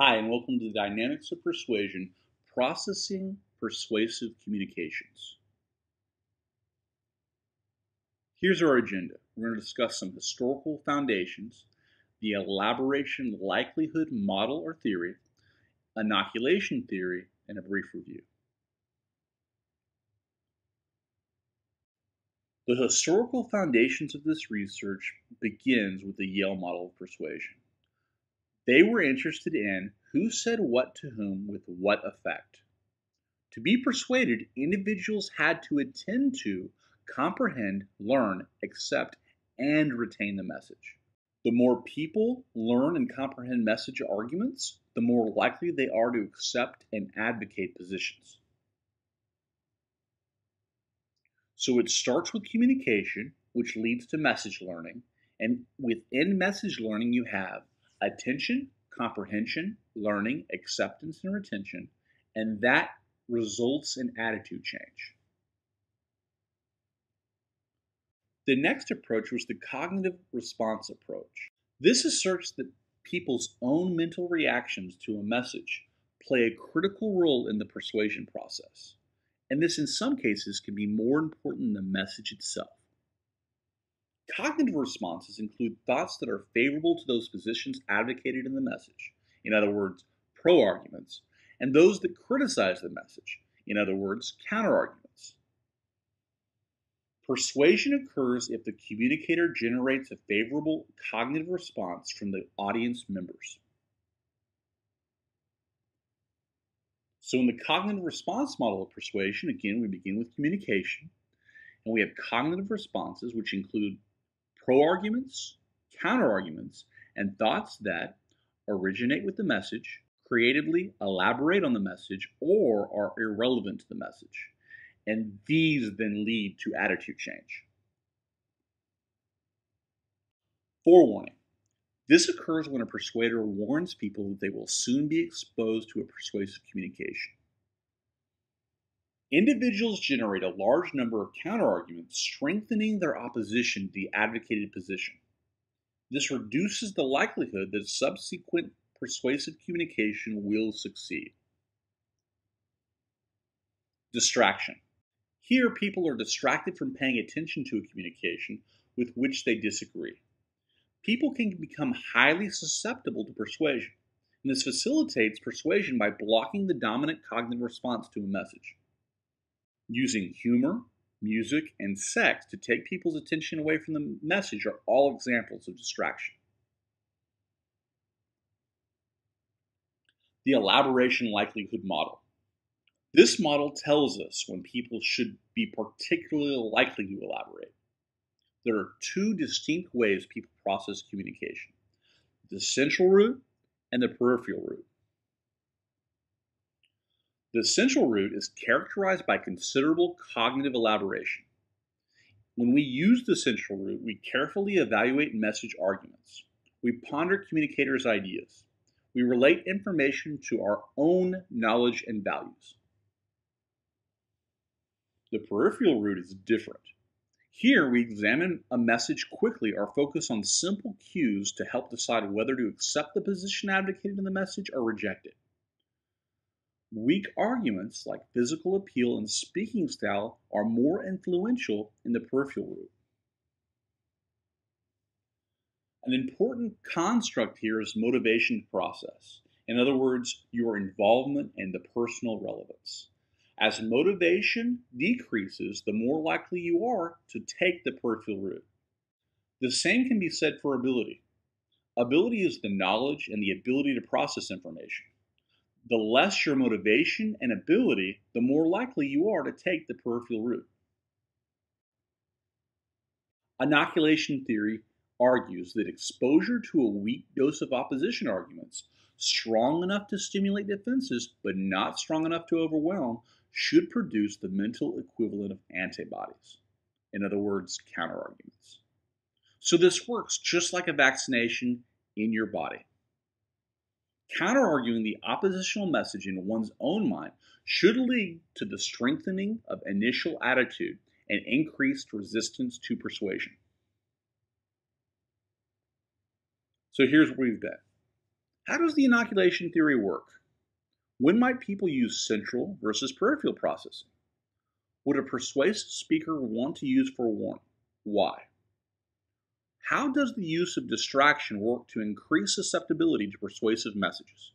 Hi, and welcome to the Dynamics of Persuasion Processing Persuasive Communications. Here's our agenda. We're going to discuss some historical foundations, the elaboration likelihood model or theory, inoculation theory, and a brief review. The historical foundations of this research begins with the Yale model of persuasion. They were interested in who said what to whom with what effect. To be persuaded, individuals had to attend to, comprehend, learn, accept, and retain the message. The more people learn and comprehend message arguments, the more likely they are to accept and advocate positions. So it starts with communication, which leads to message learning. And within message learning, you have attention, comprehension, learning, acceptance, and retention, and that results in attitude change. The next approach was the cognitive response approach. This asserts that people's own mental reactions to a message play a critical role in the persuasion process, and this in some cases can be more important than the message itself. Cognitive responses include thoughts that are favorable to those positions advocated in the message, in other words, pro arguments, and those that criticize the message, in other words, counter arguments. Persuasion occurs if the communicator generates a favorable cognitive response from the audience members. So, in the cognitive response model of persuasion, again, we begin with communication, and we have cognitive responses, which include pro arguments, counter arguments, and thoughts that originate with the message, creatively elaborate on the message, or are irrelevant to the message. And these then lead to attitude change. Forewarning. This occurs when a persuader warns people that they will soon be exposed to a persuasive communication. Individuals generate a large number of counterarguments, strengthening their opposition to the advocated position. This reduces the likelihood that subsequent persuasive communication will succeed. Distraction. Here, people are distracted from paying attention to a communication with which they disagree. People can become highly susceptible to persuasion, and this facilitates persuasion by blocking the dominant cognitive response to a message. Using humor, music, and sex to take people's attention away from the message are all examples of distraction. The elaboration likelihood model. This model tells us when people should be particularly likely to elaborate. There are two distinct ways people process communication the central route and the peripheral route. The central route is characterized by considerable cognitive elaboration. When we use the central route, we carefully evaluate message arguments. We ponder communicators' ideas. We relate information to our own knowledge and values. The peripheral route is different. Here, we examine a message quickly or focus on simple cues to help decide whether to accept the position advocated in the message or reject it. Weak arguments like physical appeal and speaking style are more influential in the peripheral route. An important construct here is motivation process. In other words, your involvement and the personal relevance. As motivation decreases, the more likely you are to take the peripheral route. The same can be said for ability. Ability is the knowledge and the ability to process information the less your motivation and ability, the more likely you are to take the peripheral route. Inoculation theory argues that exposure to a weak dose of opposition arguments, strong enough to stimulate defenses but not strong enough to overwhelm, should produce the mental equivalent of antibodies. In other words, counterarguments. So this works just like a vaccination in your body. Counter-arguing the oppositional message in one's own mind should lead to the strengthening of initial attitude and increased resistance to persuasion. So here's what we've done. How does the inoculation theory work? When might people use central versus peripheral processing? Would a persuasive speaker want to use forewarning? Why? How does the use of distraction work to increase susceptibility to persuasive messages?